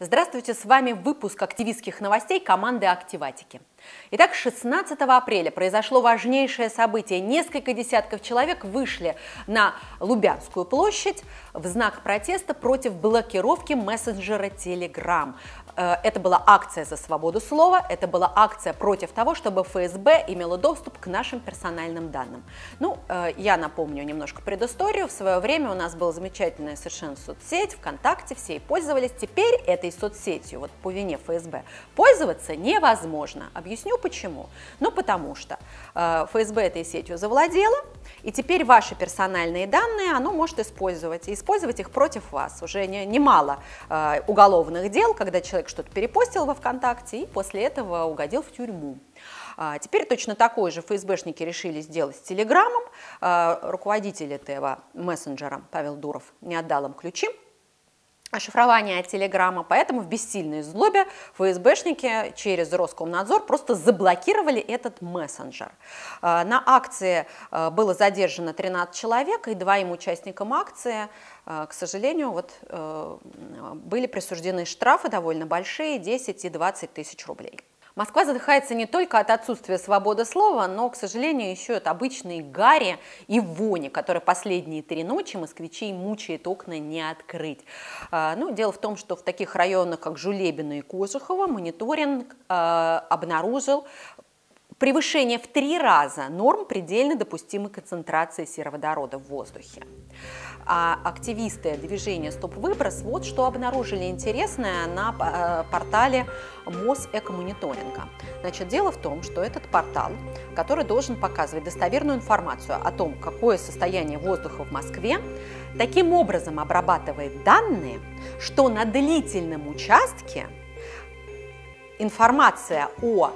Здравствуйте, с вами выпуск активистских новостей команды «Активатики». Итак, 16 апреля произошло важнейшее событие. Несколько десятков человек вышли на Лубянскую площадь в знак протеста против блокировки мессенджера Telegram. Э, это была акция за свободу слова, это была акция против того, чтобы ФСБ имела доступ к нашим персональным данным. Ну, э, я напомню немножко предысторию. В свое время у нас была замечательная совершенно соцсеть, ВКонтакте, все и пользовались. Теперь этой соцсетью, вот по вине ФСБ, пользоваться невозможно. Объясню почему. Ну, потому что э, ФСБ этой сетью завладела, и теперь ваши персональные данные оно может использовать, и использовать их против вас. Уже не, немало э, уголовных дел, когда человек что-то перепостил во ВКонтакте и после этого угодил в тюрьму. А, теперь точно такой же ФСБшники решили сделать с Телеграмом. А, руководитель этого мессенджера Павел Дуров не отдал им ключи шифрования телеграмма, поэтому в бессильной злобе ФСБшники через Роскомнадзор просто заблокировали этот мессенджер. А, на акции а, было задержано 13 человек, и двоим участникам акции, а, к сожалению, вот, были присуждены штрафы довольно большие, 10 и 20 тысяч рублей. Москва задыхается не только от отсутствия свободы слова, но, к сожалению, еще от обычной гари и вони, которая последние три ночи москвичей мучает окна не открыть. А, ну, дело в том, что в таких районах, как Жулебино и Кожухово, мониторинг э, обнаружил превышение в три раза норм предельно допустимой концентрации сероводорода в воздухе. А активисты движения «Стоп-выброс» вот что обнаружили интересное на э, портале Мосэкомониторинга. Значит, дело в том, что этот портал, который должен показывать достоверную информацию о том, какое состояние воздуха в Москве, таким образом обрабатывает данные, что на длительном участке информация о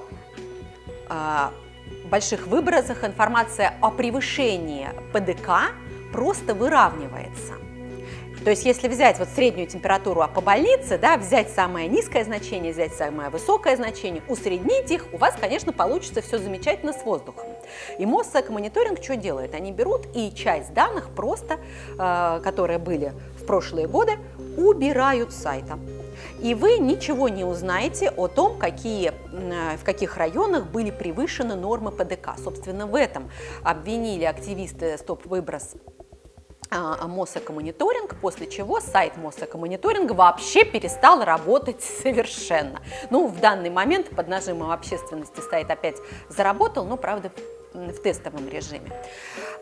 а, больших выбросах информация о превышении ПДК просто выравнивается. То есть если взять вот среднюю температуру по больнице, да, взять самое низкое значение, взять самое высокое значение, усреднить их, у вас, конечно, получится все замечательно с воздухом. И Моссекомониторинг что делает? Они берут и часть данных просто, э, которые были в прошлые годы, убирают с сайта и вы ничего не узнаете о том, какие, э, в каких районах были превышены нормы ПДК. Собственно, в этом обвинили активисты «Стоп-выброс» а, Моссекомониторинг, после чего сайт Моссекомониторинга вообще перестал работать совершенно. Ну, в данный момент под нажимом общественности сайт опять заработал, но, правда, в тестовом режиме.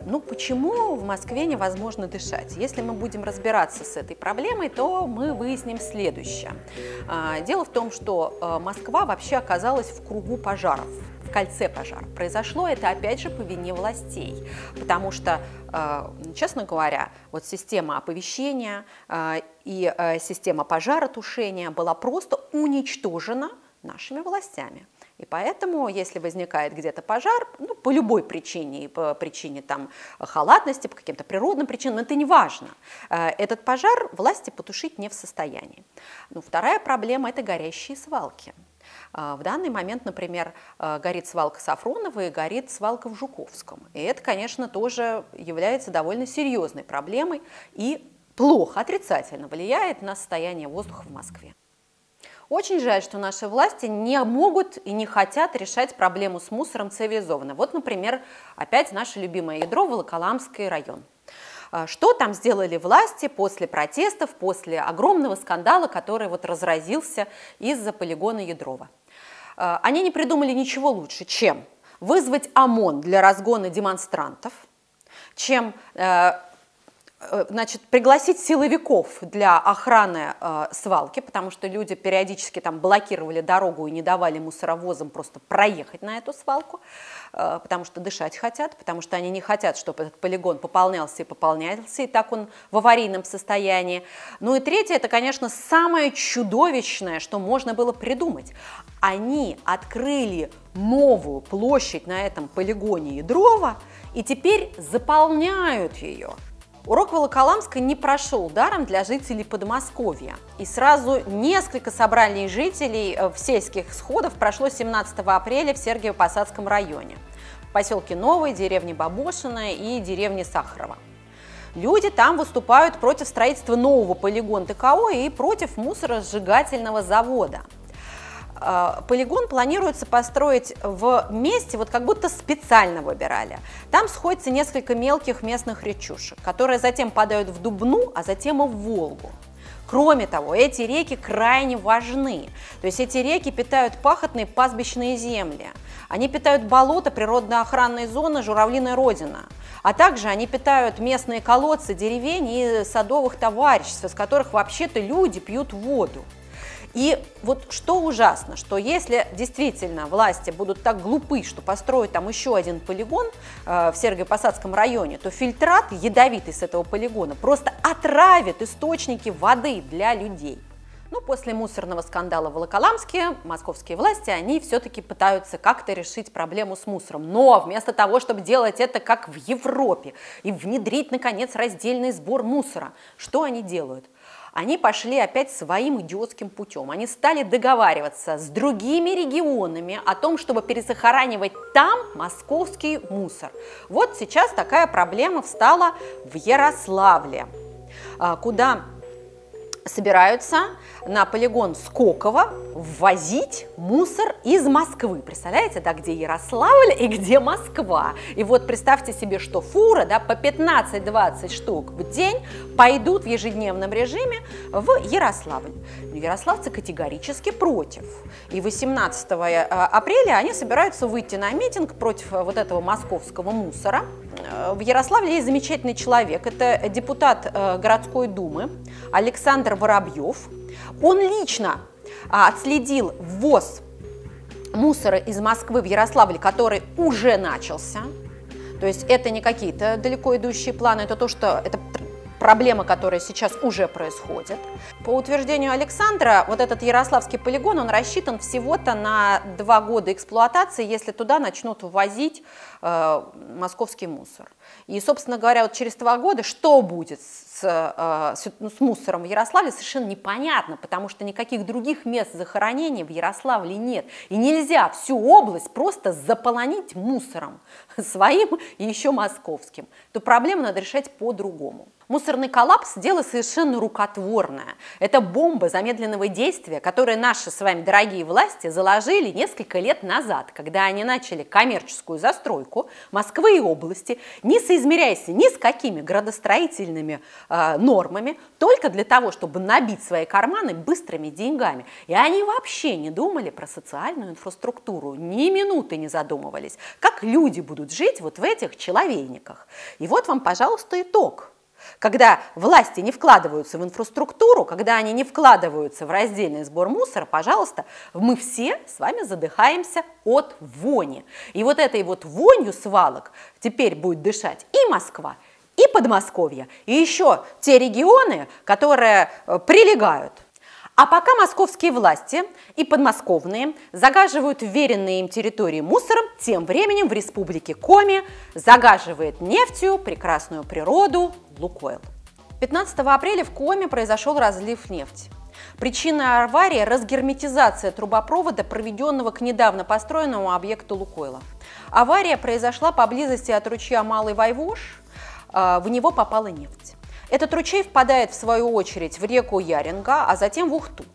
Ну, почему в Москве невозможно дышать? Если мы будем разбираться с этой проблемой, то мы выясним следующее. А, дело в том, что а, Москва вообще оказалась в кругу пожаров кольце пожара. Произошло это, опять же, по вине властей, потому что, а, честно говоря, вот система оповещения и система пожаротушения была просто уничтожена нашими властями. И поэтому, если возникает где-то пожар, ну, по любой причине, по причине там, халатности, по каким-то природным причинам, это не важно, э, этот пожар власти потушить не в состоянии. Ну, вторая проблема – это горящие свалки. Э, в данный момент, например, э, горит свалка Сафронова и горит свалка в Жуковском. И это, конечно, тоже является довольно серьезной проблемой и плохо, отрицательно влияет на состояние воздуха в Москве. Очень жаль, что наши власти не могут и не хотят решать проблему с мусором цивилизованно. Вот, например, опять наше любимое ядро Волоколамский район. А, что там сделали власти после протестов, после огромного скандала, который вот разразился из-за полигона Ядрова? А, они не придумали ничего лучше, чем вызвать ОМОН для разгона демонстрантов, чем э, Э, значит, пригласить силовиков для охраны э, свалки, потому что люди периодически там блокировали дорогу и не давали мусоровозам просто проехать на эту свалку, э, потому что дышать хотят, потому что они не хотят, чтобы этот полигон пополнялся и пополнялся, и так он в аварийном состоянии. Ну и третье, это, конечно, самое чудовищное, что можно было придумать. Они открыли новую площадь на этом полигоне Ядрова и теперь заполняют ее. Урок Волоколамска не прошел даром для жителей Подмосковья. И сразу несколько собраний жителей э, в сельских сходов прошло 17 апреля в Сергиево-Посадском районе. В поселке Новой, деревне Бабошина и деревне Сахарова. Люди там выступают против строительства нового полигона ТКО и против мусоросжигательного завода. А, полигон планируется построить в месте, вот как будто специально выбирали. Там сходится несколько мелких местных речушек, которые затем падают в Дубну, а затем и в Волгу. Кроме того, эти реки крайне важны. То есть эти реки питают пахотные пастбищные земли. Они питают болота, природно-охранные зоны, журавлиная родина. А также они питают местные колодцы, деревень и садовых товариществ, из которых вообще-то люди пьют воду. И вот что ужасно, что если действительно власти будут так глупы, что построят там еще один полигон э, в Сергиево-Посадском районе, то фильтрат ядовитый с этого полигона просто отравит источники воды для людей. Ну, после мусорного скандала в Волоколамске московские власти, они все-таки пытаются как-то решить проблему с мусором. Но вместо того, чтобы делать это как в Европе и внедрить, наконец, раздельный сбор мусора, что они делают? Они пошли опять своим идиотским путем. Они стали договариваться с другими регионами о том, чтобы перезахоранивать там московский мусор. Вот сейчас такая проблема встала в Ярославле, а, куда собираются на полигон Скокова ввозить мусор из Москвы. Представляете, да, где Ярославль и где Москва. И вот представьте себе, что фура да, по 15-20 штук в день пойдут в ежедневном режиме в Ярославль. Ярославцы категорически против. И 18 э, апреля они собираются выйти на митинг против вот этого московского мусора. Э, в Ярославле есть замечательный человек. Это депутат э, городской думы Александр Воробьев. Он лично а, отследил ввоз мусора из Москвы в Ярославль, который уже начался. То есть это не какие-то далеко идущие планы, это то, что это проблема, которая сейчас уже происходит. По утверждению Александра, вот этот Ярославский полигон, он рассчитан всего-то на два года эксплуатации, если туда начнут ввозить э, московский мусор. И, собственно говоря, вот через два года что будет с, э, с, ну, с мусором в Ярославле, совершенно непонятно, потому что никаких других мест захоронения в Ярославле нет. И нельзя всю область просто заполонить мусором своим и еще московским. То проблему надо решать по-другому. Мусорный коллапс – дело совершенно рукотворное. Это бомба замедленного действия, которую наши с вами дорогие власти заложили несколько лет назад, когда они начали коммерческую застройку Москвы и области, не соизмеряясь ни с какими градостроительными э, нормами, только для того, чтобы набить свои карманы быстрыми деньгами. И они вообще не думали про социальную инфраструктуру, ни минуты не задумывались, как люди будут жить вот в этих человейниках. И вот вам, пожалуйста, итог – когда власти не вкладываются в инфраструктуру, когда они не вкладываются в раздельный сбор мусора, пожалуйста, мы все с вами задыхаемся от вони. И вот этой вот вонью свалок теперь будет дышать и Москва, и Подмосковье, и еще те регионы, которые э, прилегают а пока московские власти и подмосковные загаживают веренные им территории мусором, тем временем в республике Коми загаживает нефтью прекрасную природу Лукойл. 15 апреля в Коми произошел разлив нефти. Причина аварии – разгерметизация трубопровода, проведенного к недавно построенному объекту Лукойла. Авария произошла поблизости от ручья Малый Вайвош, а, в него попала нефть. Этот ручей впадает в свою очередь в реку Яринга, а затем в Ухту.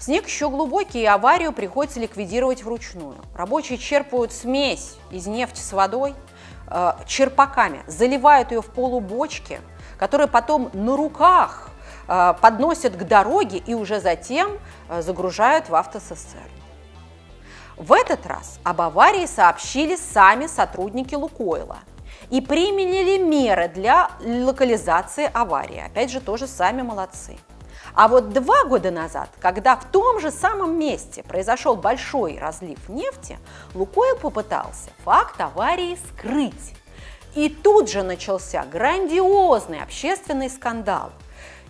Снег еще глубокий, и аварию приходится ликвидировать вручную. Рабочие черпают смесь из нефти с водой, э, черпаками, заливают ее в полубочки, которые потом на руках э, подносят к дороге и уже затем э, загружают в автосССР. В этот раз об аварии сообщили сами сотрудники Лукойла – и применили меры для локализации аварии. Опять же, тоже сами молодцы. А вот два года назад, когда в том же самом месте произошел большой разлив нефти, Лукойл попытался факт аварии скрыть. И тут же начался грандиозный общественный скандал.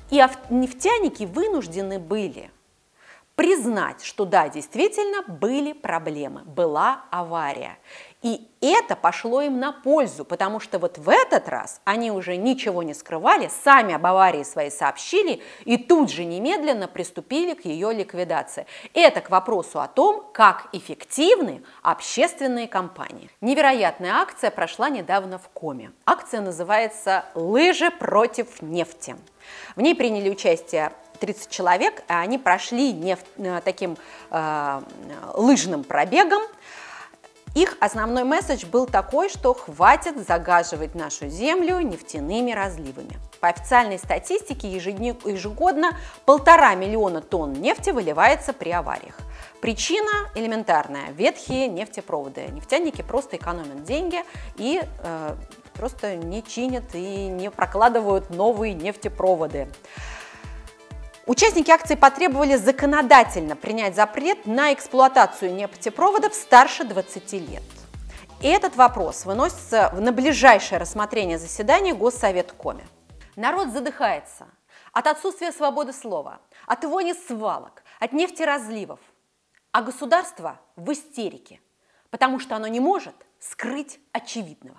И нефтяники вынуждены были признать, что да, действительно были проблемы, была авария. И это пошло им на пользу, потому что вот в этот раз они уже ничего не скрывали, сами об аварии своей сообщили и тут же немедленно приступили к ее ликвидации. Это к вопросу о том, как эффективны общественные компании. Невероятная акция прошла недавно в Коме. Акция называется «Лыжи против нефти». В ней приняли участие 30 человек, и они прошли нефть, э, таким э, лыжным пробегом. Их основной месседж был такой, что хватит загаживать нашу землю нефтяными разливами. По официальной статистике ежегодно полтора миллиона тонн нефти выливается при авариях. Причина элементарная – ветхие нефтепроводы. Нефтяники просто экономят деньги и э, просто не чинят и не прокладывают новые нефтепроводы. Участники акции потребовали законодательно принять запрет на эксплуатацию нефтепроводов старше 20 лет. И этот вопрос выносится на ближайшее рассмотрение заседания Госсовет Коми. Народ задыхается от отсутствия свободы слова, от вони свалок, от нефтеразливов, а государство в истерике, потому что оно не может скрыть очевидного.